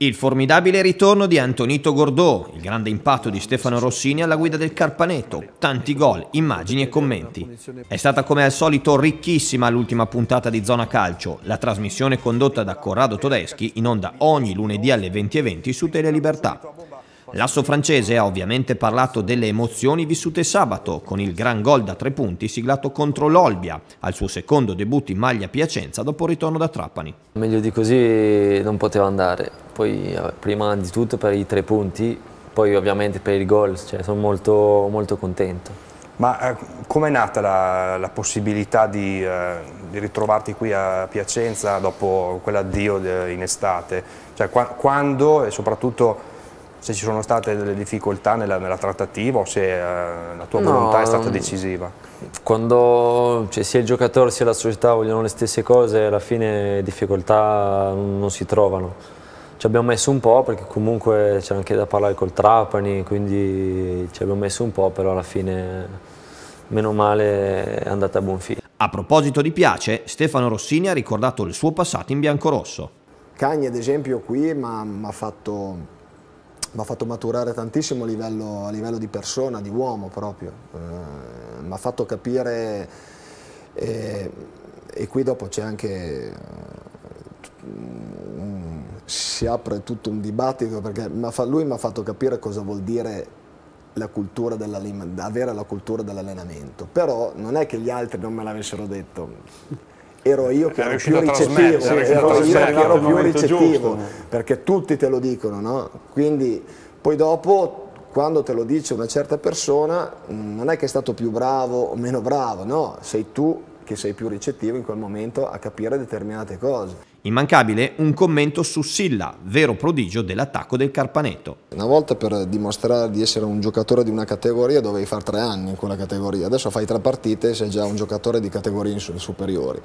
Il formidabile ritorno di Antonito Gordò, il grande impatto di Stefano Rossini alla guida del Carpaneto, tanti gol, immagini e commenti. È stata come al solito ricchissima l'ultima puntata di Zona Calcio, la trasmissione condotta da Corrado Todeschi in onda ogni lunedì alle 20.20 su Telelibertà. L'asso francese ha ovviamente parlato delle emozioni vissute sabato con il gran gol da tre punti siglato contro l'Olbia al suo secondo debutto in maglia Piacenza dopo il ritorno da Trapani. Meglio di così non poteva andare, poi eh, prima di tutto per i tre punti, poi ovviamente per il gol, cioè, sono molto, molto contento. Ma eh, com'è nata la, la possibilità di, eh, di, ritrovarti qui a Piacenza dopo quell'addio in estate? Cioè, qua, quando e soprattutto se ci sono state delle difficoltà nella, nella trattativa o se eh, la tua no, volontà è stata decisiva? Quando cioè, sia il giocatore sia la società vogliono le stesse cose, alla fine difficoltà non si trovano. Ci abbiamo messo un po' perché comunque c'era anche da parlare col Trapani, quindi ci abbiamo messo un po', però alla fine meno male è andata a buon fine. A proposito di Piace, Stefano Rossini ha ricordato il suo passato in biancorosso. Cagni ad esempio qui mi ha fatto mi ha fatto maturare tantissimo a livello, a livello, di persona, di uomo proprio, eh, mi ha fatto capire eh, e qui dopo c'è anche, um, si apre tutto un dibattito perché lui mi ha fatto capire cosa vuol dire la avere la cultura dell'allenamento, però non è che gli altri non me l'avessero detto, ero io che ero più ricettivo, ero io che ero più ricettivo, perché tutti te lo dicono, no? Quindi poi dopo quando te lo dice una certa persona non è che è stato più bravo o meno bravo, no, sei tu che sei più ricettivo in quel momento a capire determinate cose. Immancabile un commento su Silla, vero prodigio dell'attacco del Carpaneto. Una volta per dimostrare di essere un giocatore di una categoria dovevi fare tre anni in quella categoria, adesso fai tre partite e sei già un giocatore di categorie superiori.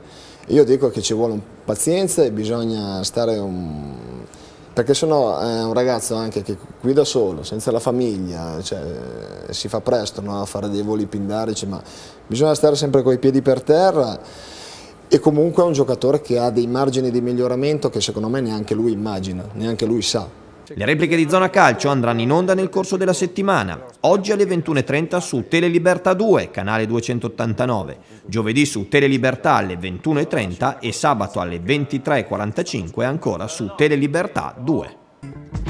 Io dico che ci vuole pazienza e bisogna stare un perché sennò è un ragazzo anche che guida solo, senza la famiglia, cioè, si fa presto no, a fare dei voli pindarici, ma bisogna stare sempre con i piedi per terra e comunque è un giocatore che ha dei margini di miglioramento che secondo me neanche lui immagina, neanche lui sa. Le repliche di Zona Calcio andranno in onda nel corso della settimana, oggi alle 21.30 su Telelibertà 2, canale 289, giovedì su Telelibertà alle 21.30 e sabato alle 23.45 ancora su Telelibertà 2.